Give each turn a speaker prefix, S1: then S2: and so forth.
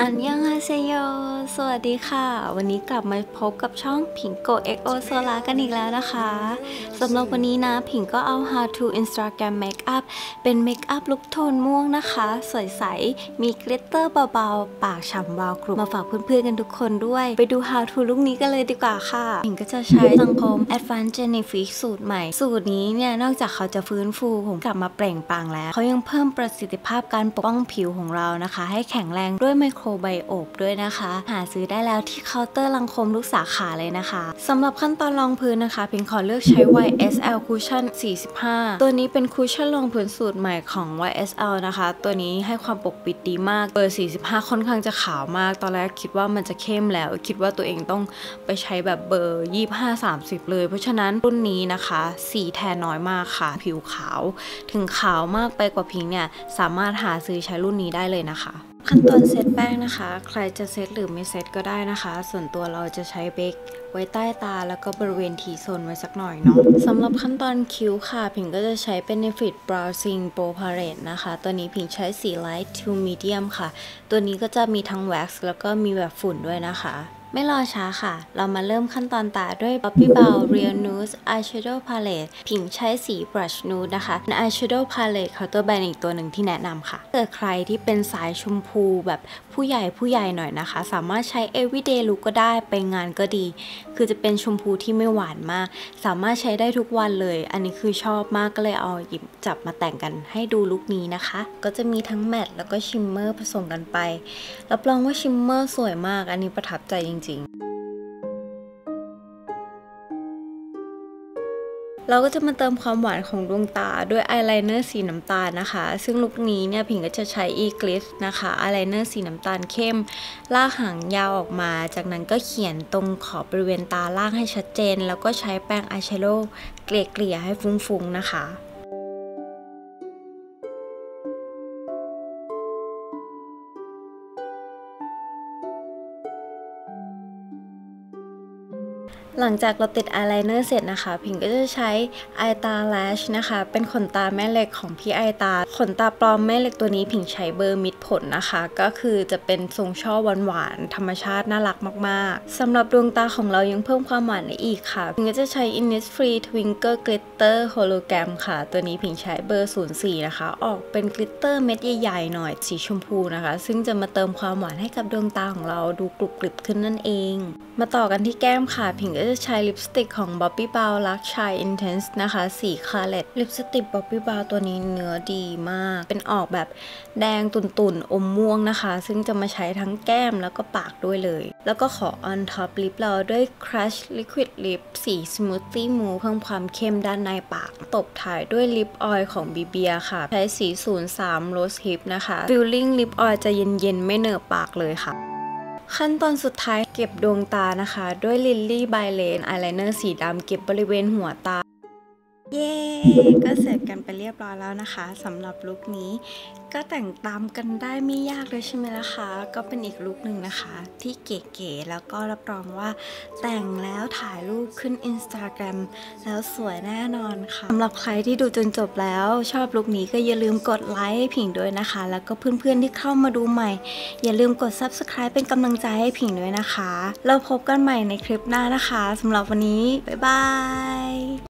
S1: 안녕하세요 สวัสดีค่ะ วันนี้กลับมาพบกับช่องผิงโก XO Solar กันอีกแล้วนะคะสำหรับวันนี้นะผิงก็เอา How to Instagram Makeup เป็น makeup look โทนม่วงนะคะ สวยใส มี glitter เบาๆ ปากฉ่ำวาวกรุบมาฝากเพื่อนๆกันทุกคนด้วย ไปดู How to look นี้กันเลยดีกว่าค่ะ ผิงก็จะใช้ Lancôme Advanced Genifique สูตรใหม่ สูตรนี้เนี่ยนอกจากเขาจะฟื้นฟูผิวกลับมาเปล่งปลั่งแล้ว เขายังเพิ่มประสิทธิภาพการปกป้องผิวของเรานะคะ ให้แข็งแรงด้วย microbiome ด้วยนะคะ หาซื้อได้แล้วที่เคาน์เตอร์ Lancôme ทุกสาขาเลยนะคะสำหรับขั้นตอนรองพื้นนะคะผิงขอเลือกใช้ YSL Cushion 45 ตัวนี้เป็นคุชชั่นรองพื้นสูตรใหม่ของ YSL นะคะ ตัวนี้ให้ความปกปิดดีมากเบอร์ 45 ค่อนข้างจะขาวมาก ตอนแรกคิดว่ามันจะเข้มแล้ว คิดว่าตัวเองต้องไปใช้แบบเบอร์ 25 30 เลย เพราะฉะนั้นรุ่นนี้นะคะสีแทนน้อยมากค่ะ ผิวขาว ถึงขาวมากไปกว่าพิงเนี่ย สามารถหาซื้อใช้รุ่นนี้ได้เลยนะคะ ขั้นตอนเซตแป้งนะคะ ใครจะเซตหรือไม่เซตก็ได้นะคะ ส่วนตัวเราจะใช้เบกไว้ใต้ตาแล้วก็บริเวณทีโซนไว้สักหน่อยเนาะสำหรับขั้นตอนคิ้วค่ะ ผิงก็จะใช้ Benefit Browsing Pro Palette นะคะ ตัวนี้ผิงใช้สี Light to Medium ค่ะ ตัวนี้ก็จะมีทั้ง Wax แล้วก็มีแบบฝุ่นด้วยนะคะ ไม่รอช้าค่ะ เรามาเริ่มขั้นตอนตาด้วย Bobbi Brown Real Nude Eyeshadow Palette ผิงใช้สี Brush Nude นะคะเป็น Eyeshadow Palette เคาน์เตอร์แบรนด์อีกตัวหนึ่งที่แนะนำค่ะเกิดใครที่เป็นสายชมพูแบบผู้ใหญ่ผู้ใหญ่หน่อยนะคะ สามารถใช้ everyday look ก็ได้ไปงานก็ดี คือจะเป็นชมพูที่ไม่หวานมาก สามารถใช้ได้ทุกวันเลย อันนี้คือชอบมากก็เลยเอาหยิบจับมาแต่งกันให้ดูลุคนี้นะคะ ก็จะมีทั้ง matte แล้วก็ shimmer ผสมกันไปรับรองว่า shimmer สวยมาก อันนี้ประทับใจจริงๆ เราก็จะมาเติมความหวานของดวงตาด้วยอายไลเนอร์สีน้ำตาลนะคะ ซึ่งลุคนี้เนี่ยผิงก็จะใช้ Eglips นะคะอายไลเนอร์สีน้ำตาลเข้ม ลากหางยาวออกมา จากนั้นก็เขียนตรงขอบบริเวณตาล่างให้ชัดเจน แล้วก็ใช้แป้งอายแชโดว์เกลี่ยๆให้ฟุ้งๆนะคะ หลังจากเราติดอายไลเนอร์เสร็จนะคะ พิงก็จะใช้ไอตาแลชนะคะ เป็นขนตาแม่เหล็กของพี่ไอตา ขนตาปลอมแม่เหล็กตัวนี้พิงใช้เบอร์มิดผลนะคะ ก็คือจะเป็นทรงช่อหวานๆธรรมชาติน่ารักมากๆสำหรับดวงตาของเรายังเพิ่มความหวานได้อีกค่ะ พิงก็จะใช้ Innisfree Twinkle Glitter Hologram ค่ะ ตัวนี้พิงใช้เบอร์ 04 นะคะ ออกเป็นกลิตเตอร์เม็ดใหญ่ๆหน่อยสีชมพูนะคะ ซึ่งจะมาเติมความหวานให้กับดวงตาของเราดูกรุบกริบขึ้นนั่นเอง มาต่อกันที่แก้มค่ะพิงก็จะใช้ลิปสติกของ Bobbi Brown Luxe Shine Intense นะคะสี Claret ลิปสติก Bobbi Brown ตัวนี้เนื้อดีมาก เป็นออกแบบแดงตุ่นๆ อมม่วงนะคะ ซึ่งจะมาใช้ทั้งแก้มแล้วก็ปากด้วยเลย แล้วก็ขอ on top lip เราด้วย Crush Liquid Lip สี Smoothie Move เพิ่มความเข้มด้านในปาก ตบท้ายด้วยลิปออยล์ของ b b ยค่ะ ใช้สี 03 Rose Hip นะคะ Filling Lip Oil จะเย็นๆ ไม่เหนอะปากเลยค่ะ ขั้นตอนสุดท้ายเก็บดวงตานะคะ ด้วย Lilybyred อายไลเนอร์สีดำเก็บบริเวณหัวตา เย้ ก็เสร็จกันไปเรียบร้อยแล้วนะคะสำหรับลุคนี้ ก็แต่งตามกันได้ไม่ยากเลยใช่ไหมล่ะคะ ก็เป็นอีกลุคหนึ่งนะคะ ที่เก๋ๆแล้วก็รับรองว่า แต่งแล้วถ่ายรูปขึ้น Instagram แล้วสวยแน่นอนค่ะสำหรับใครที่ดูจนจบแล้วชอบลุคนี้ก็อย่าลืมกดไลค์ให้ผิงด้วยนะคะ แล้วก็เพื่อนๆที่เข้ามาดูใหม่ อย่าลืมกด Subscribe เป็นกำลังใจให้ผิงด้วยนะคะ เราพบกันใหม่ในคลิปหน้านะคะสำหรับวันนี้ บ๊ายบาย